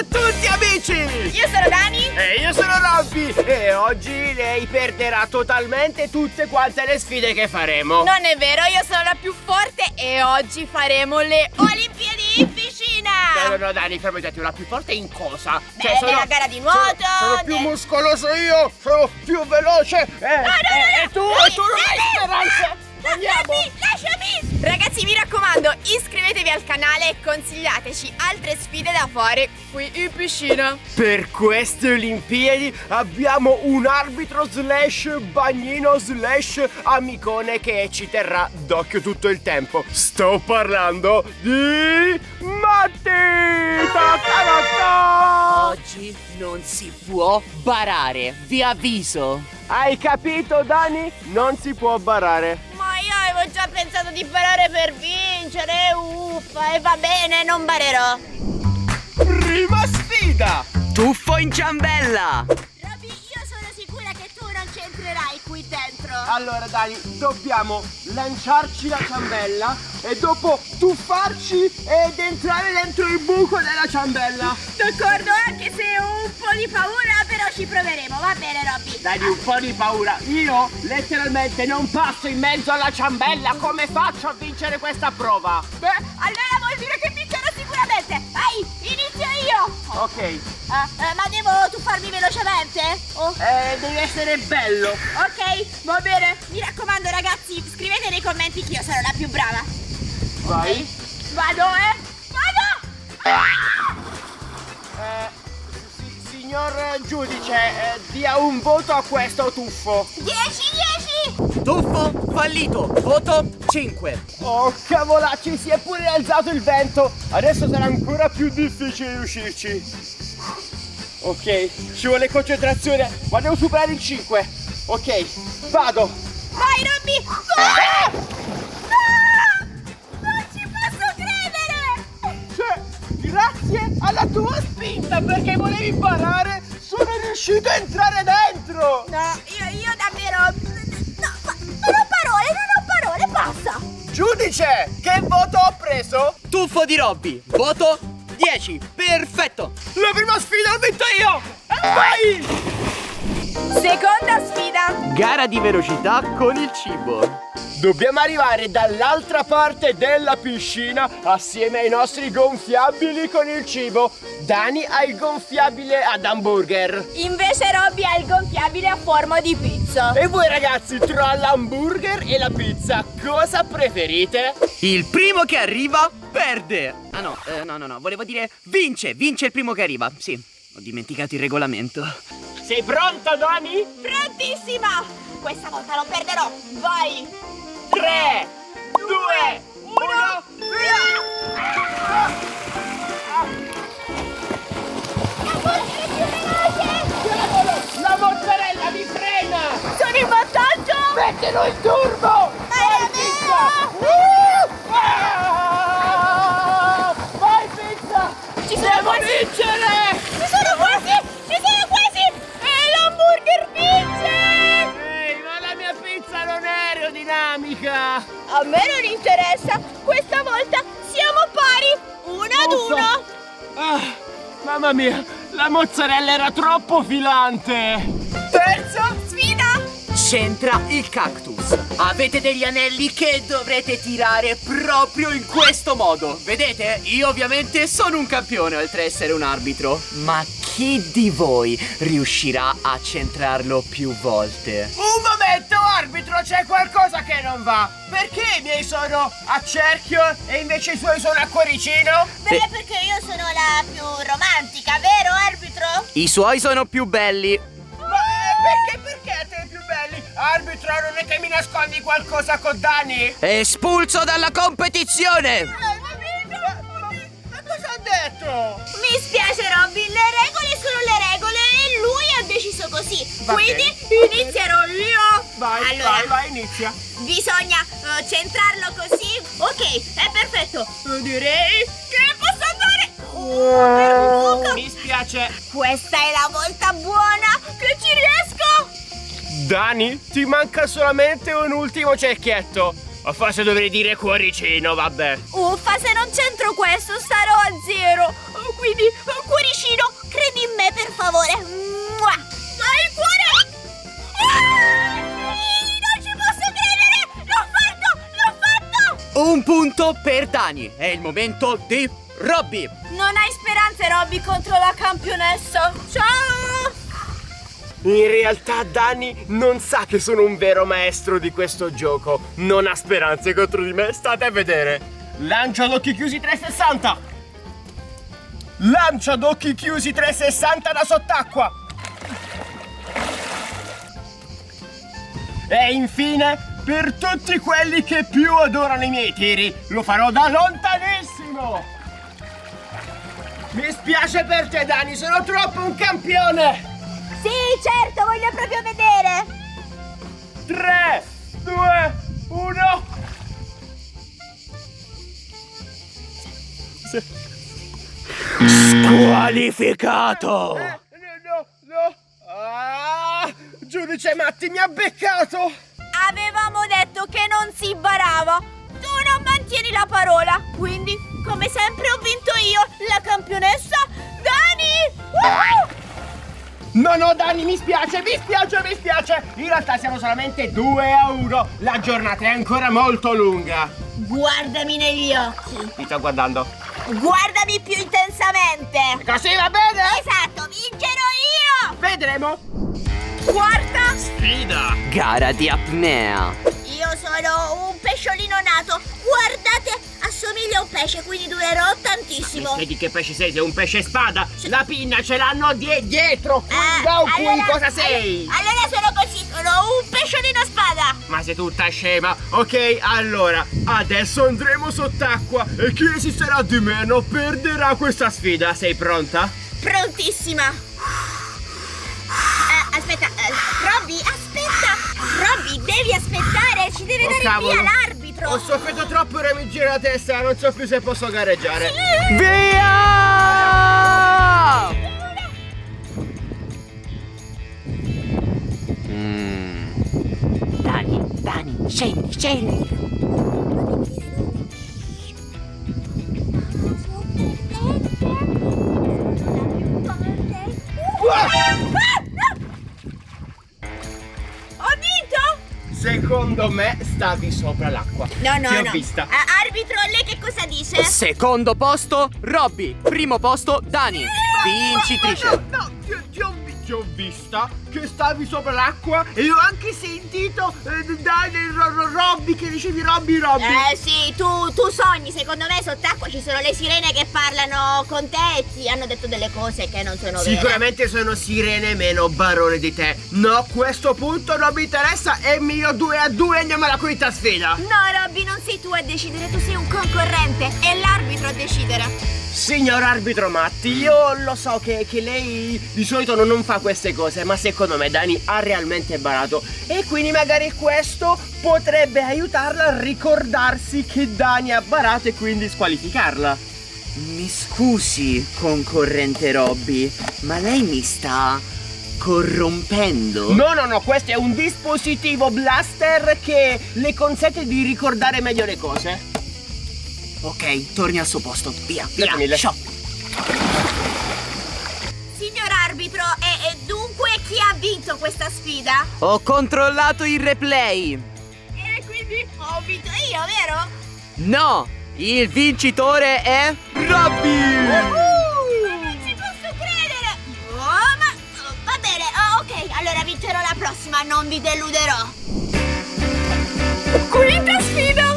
a tutti amici! Io sono Dani. E io sono Robby E oggi lei perderà totalmente tutte quante le sfide che faremo. Non è vero, io sono la più forte e oggi faremo le Olimpiadi in piscina. No, no, no, Dani, fermati, la più forte in cosa? Beh, nella gara di nuoto Sono, sono più nel- muscoloso io Sono più veloce. Eh, No, no, no, eh, no. E tu, Dani, e tu non hai speranza Andiamo Lasciami, lasciami! Ragazzi, mi raccomando, iscrivetevi al canale e consigliateci altre sfide da fare qui in piscina. Per queste Olimpiadi abbiamo un arbitro slash bagnino slash amicone che ci terrà d'occhio tutto il tempo. Sto parlando di Matti! Ta-ta-ta-ta! Oggi non si può barare, vi avviso. Hai capito Dani? Non si può barare. Avevo già pensato di barare per vincere, uffa, e va bene, non barerò. Prima sfida! Tuffo in ciambella! Allora Dani, dobbiamo lanciarci la ciambella e dopo tuffarci ed entrare dentro il buco della ciambella. D'accordo, anche se ho un po' di paura, però ci proveremo, va bene Robby? Dai un po' di paura. Io letteralmente non passo in mezzo alla ciambella. Come faccio a vincere questa prova? Beh, allora io. Ok. Eh, eh, ma devo tuffarmi velocemente? Oh. Eh, deve essere bello. Ok, va bene. Mi raccomando ragazzi, scrivete nei commenti che io sarò la più brava. Vai. Vado, eh? Vado! Eh, si- signor giudice, eh, dia un voto a questo tuffo. 10, 10! Tuffo fallito, voto 5. Oh, cavolacci, si è pure alzato il vento. Adesso sarà ancora più difficile riuscirci. Ok, ci vuole concentrazione, ma devo superare il 5. Ok, vado. Vai Robby! Vai! No! Non ci posso credere! Cioè, grazie alla tua spinta perché volevi imparare, sono riuscito a entrare dentro. No, io, io Giudice, che voto ho preso? Tuffo di Robby, voto 10. Perfetto. La prima sfida l'ho vinta io. Vai! Seconda sfida! Gara di velocità con il cibo. Dobbiamo arrivare dall'altra parte della piscina assieme ai nostri gonfiabili con il cibo. Dani ha il gonfiabile ad hamburger. Invece Robby ha il gonfiabile a forma di pizza. E voi ragazzi, tra l'hamburger e la pizza, cosa preferite? Il primo che arriva perde. Ah no, eh, no, no, no, volevo dire vince, vince il primo che arriva. Sì, ho dimenticato il regolamento. Sei pronta, Dani? Prontissima! Questa volta non perderò! Vai! 3, 2, 1, via! Cavolo, la mozzarella mi frena! Sono in vantaggio! Mettilo il turbo! Vai, A me non interessa! Questa volta siamo pari! Uno ad uno! Ah, mamma mia, la mozzarella era troppo filante! Terza Sfida! C'entra il cactus. Avete degli anelli che dovrete tirare proprio in questo modo. Vedete? Io ovviamente sono un campione oltre a essere un arbitro. Ma chi di voi riuscirà a centrarlo più volte? Un momento, arbitro, c'è qualcosa che non va! Perché i miei sono a cerchio e invece i suoi sono a cuoricino? Beh, perché io sono la più romantica, vero arbitro? I suoi sono più belli. Ma eh, perché, perché te più belli? Arbitro, non è che mi nascondi qualcosa con Dani? Espulso dalla competizione! Ma, ma cosa ha detto? Vai, allora, vai, vai, inizia. bisogna eh, centrarlo così. Ok, è perfetto. Direi che posso andare. Oh, per buco. Mi spiace. Questa è la volta buona che ci riesco. Dani, ti manca solamente un ultimo cerchietto. O forse dovrei dire cuoricino, vabbè. Uffa, se non c'entro questo starò a zero. Quindi, cuoricino punto per Dani. È il momento di Robby. Non hai speranze, Robby, contro la campionessa. Ciao! In realtà Dani non sa che sono un vero maestro di questo gioco. Non ha speranze contro di me, state a vedere. Lancia ad occhi chiusi 360. Lancia ad occhi chiusi 360 da sott'acqua. E infine, per tutti quelli che più adorano i miei tiri, lo farò da lontanissimo. Mi spiace per te Dani, sono troppo un campione. Sì, certo, voglio proprio vedere. 3, 2, 1. Squalificato! Eh, no, no. Ah, giudice Matti mi ha beccato. Avevamo detto che non si barava. Tu non mantieni la parola. Quindi, come sempre, ho vinto io, la campionessa Dani! Woohoo! No, no, Dani, mi spiace, mi spiace, mi spiace. In realtà siamo solamente 2 a 1. La giornata è ancora molto lunga. Guardami negli occhi. Ti sto guardando. Guardami più intensamente. Così va bene? Esatto, vincerò io! Vedremo. Quarta, Sfida. Gara di apnea. io sono un pesciolino nato. Guardate, assomiglio a un pesce, quindi durerò tantissimo. Vedi che pesce sei? Sei un pesce spada? La pinna ce l'hanno die- dietro. Qui, Eh, no, qui, allora- cosa sei? Allora sono così, sono un pesciolino spada. Ma sei tutta scema. Ok, allora, adesso andremo sott'acqua e chi resisterà di meno perderà questa sfida. Sei pronta? Prontissima. Devi aspettare, ci deve Oh, dare cavolo. via l'arbitro. Ho sofferto troppo e mi gira la testa, non so più se posso gareggiare. Via! Mm. Dani, Dani, scendi, scendi. Secondo me stavi sopra l'acqua. No, no, Ti ho no. vista. Eh, arbitro, lei che cosa dice? Secondo posto, Robby. Primo posto, Dani. Vincitrice. No, no, ti, ti ho, vista che stavi sopra l'acqua e ho anche sentito eh, Dani, Ro- Ro- Robby che dicevi Robby, Robby. Eh sì, tu, tu sogni, secondo me sott'acqua ci sono le sirene che parlano con te e ti hanno detto delle cose che non sono vere. Sicuramente sono sirene meno barone di te. No, a questo punto non mi interessa, è mio 2 a 2, andiamo alla quinta sfida. No, Robby, non sei tu a decidere, tu sei un concorrente, è l'arbitro a decidere. Signor arbitro Matti, io lo so che, che lei di solito non, non fa queste cose, ma secondo me Dani ha realmente barato. E quindi magari questo potrebbe aiutarla a ricordarsi che Dani ha barato e quindi squalificarla. Mi scusi, concorrente Robby, ma lei mi sta corrompendo? No, no, no, questo è un dispositivo blaster che le consente di ricordare meglio le cose. Ok, torni al suo posto. Via, via. mille. Ciao. Signor arbitro, e, e dunque chi ha vinto questa sfida? Ho controllato il replay. E quindi ho vinto io, vero? No, il vincitore è Robby. Non ci posso credere! Oh, ma oh, va bene, oh, ok, allora vincerò la prossima, non vi deluderò. Quinta sfida!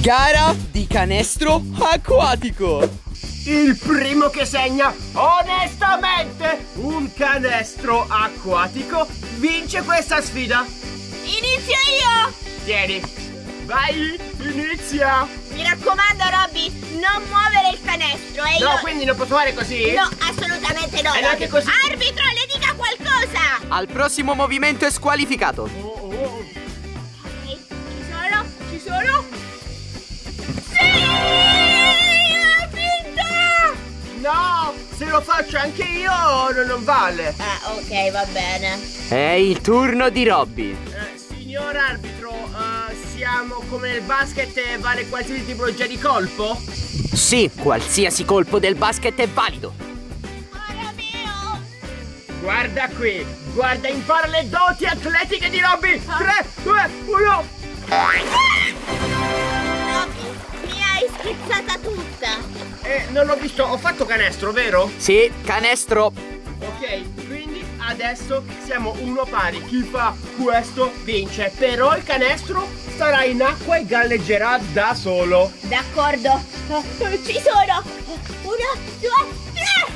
Gara canestro acquatico. Il primo che segna onestamente un canestro acquatico vince questa sfida. Inizio io! Tieni, vai, inizia. Mi raccomando, Robby, non muovere il canestro, e No, io... quindi non posso fare così? No, assolutamente no. E neanche così. Arbitro, le dica qualcosa! Al prossimo movimento è squalificato. Oh, se lo faccio anche io non, vale. Ah, ok, va bene. È il turno di Robby. Eh, signor arbitro, eh, siamo come nel basket e vale qualsiasi tipologia di colpo? Sì, qualsiasi colpo del basket è valido. Amore mio! Guarda qui, guarda, impara le doti atletiche di Robby. 3, 2, 1. Spezzata tutta. Eh, non l'ho visto, ho fatto canestro, vero? Sì, canestro. Ok, quindi adesso siamo uno pari. Chi fa questo vince. Però il canestro starà in acqua e galleggerà da solo. D'accordo, ci sono. Una, due, tre.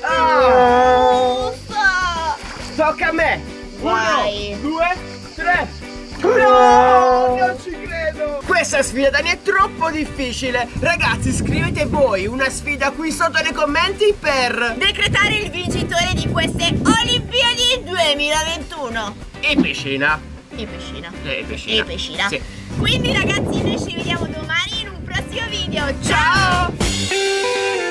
Ah, Uffa. tocca a me. Vai. Uno, due, tre. No, non ci credo. Questa sfida Dani è troppo difficile. Ragazzi, scrivete voi una sfida qui sotto nei commenti per Decretare il vincitore di queste Olimpiadi 2021. e piscina. E piscina. E piscina. E piscina. Sì. Quindi ragazzi noi ci vediamo domani in un prossimo video. Ciao!